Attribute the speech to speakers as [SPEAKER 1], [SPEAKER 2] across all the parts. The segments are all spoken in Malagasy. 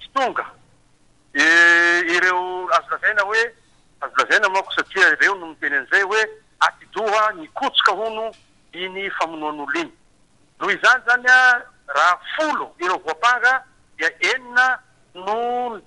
[SPEAKER 1] Tsy tonga. Ireo azo lazaina hoe, azo lazaina manko satria ireo no miteny an'izay hoe atidoha nikotroka hono iny famonoan'olona iny. Noho izany izany raha folo ireo voampanga dia enina no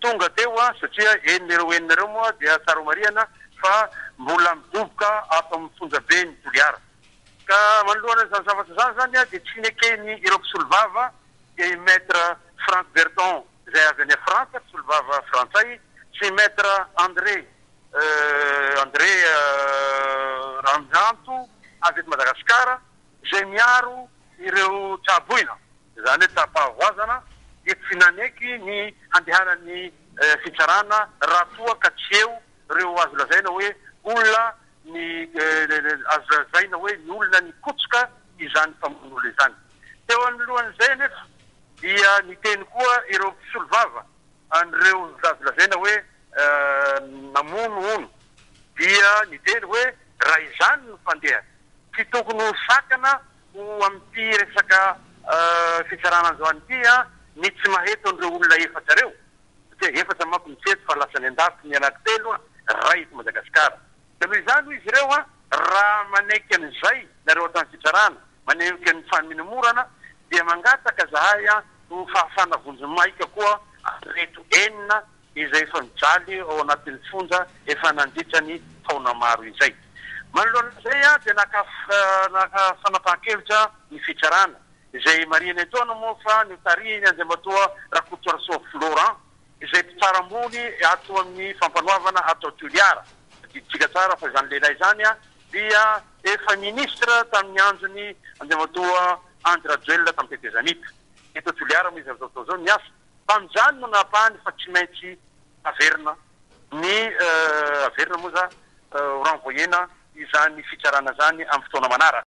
[SPEAKER 1] tonga teo satria enina ireo enina ireo moa dia tsara homarihana fa mbola midoboka ato amin'ny fonjaben'i Toliara. Ka manoloana izany zavatra izany izany dia tsy neken'ireo mpisolovava dia i Maître Franck Berton izay avy any Frantsa, mpisolovava frantsay, sy i Maître André André Randranto avy eto Madagasikara izay miaro ireo tsaboina, izany hoe tsaha-pahavoazana, dia tsy naneky ny handehanan'ny fitsarana raha toa ka tsy eo ireo azo lazaina hoe olona ny azo lazaina hoe ny olona nikotroka izany famonoana izany. Teo anoloan'izay anefa dia niteny koa ireo mpisolovava an'ireo azo lazaina hoe namono hono dia niteny hoe raha izany no fandehany tsy tokony ho sakana ho amin'ity resaka fitsarana androany ity ny tsy maheto an'ireo olona efatra ireo. satria efatra manko ny fety fa lasa any an-dafy ny anankitelo iray eto Madagasikara. Ka noho izany, hoy izy ireo, raha manaiky an'izay nareo ato an-tsitsarana, manehika ny faminimorana, dia mangataka zahay ho fahafana vonjimaika koa an'ireto enina izay efa mijaly ao anatin'ny fonja efa nandritra ny taona maro izay. Manoloana izay dia naka fanapahan-kevitra ny fitsarana Izay marihina etoana moa fa notarihin'ny Andriamatoa Rakotoarisoa Florent, izay mpitsara ambony ato amin'ny Fampanoavana ato Toliara. Tadidintsika tsara fa izany lehilahy izany dia efa minisitra tamin'ny andron'i Andriamatoa Andry Rajoelina tamin'ny tetezamita. Eto Toliara moa izy amin'izao fotoana izao miasa. Tamin'izany no napahany fa tsy maintsy averina ny averina moa za ho renvoyena izany fitsarana izany amin'ny fotoana manaraka.